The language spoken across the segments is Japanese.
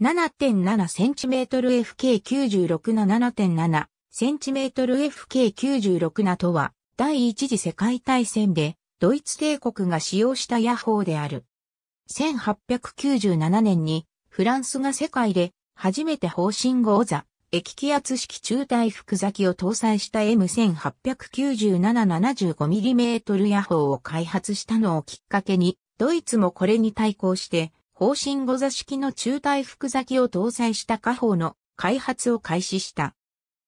7.7cm FK96 な 7.7cm FK96 なとは、第一次世界大戦で、ドイツ帝国が使用したヤ砲である。1897年に、フランスが世界で、初めて方針号座、液気圧式中対複座機を搭載した M1897-75mm ヤ砲を開発したのをきっかけに、ドイツもこれに対抗して、方針語座式の中対複座機を搭載した火砲の開発を開始した。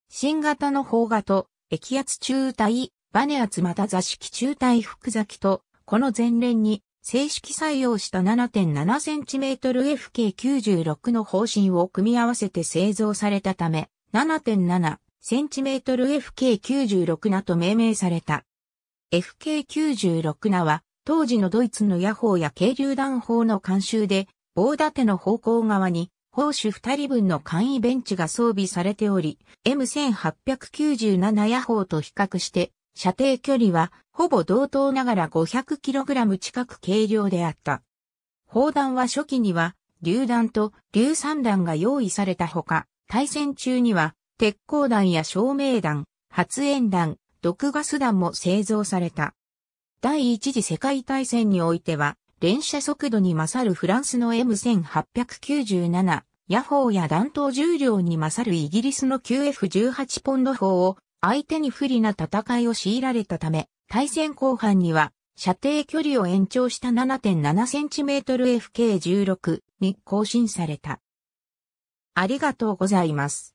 新型の砲画と、液圧中対、バネ圧また座式中対複座機と、この前連に正式採用した 7.7cm FK96 の方針を組み合わせて製造されたため、7.7cm FK96 なと命名された。FK96 なは、当時のドイツの野砲や軽榴弾砲の監修で、棒立ての方向側に、砲手二人分の簡易ベンチが装備されており、M1897 野砲と比較して、射程距離はほぼ同等ながら 500kg 近く軽量であった。砲弾は初期には榴弾と硫酸弾が用意されたほか、対戦中には鉄鋼弾や照明弾、発煙弾、毒ガス弾も製造された。第一次世界大戦においては、連射速度に勝るフランスの M1897、ヤホーや弾頭重量に勝るイギリスの QF18 ポンド砲を相手に不利な戦いを強いられたため、対戦後半には射程距離を延長した 7.7cm FK16 に更新された。ありがとうございます。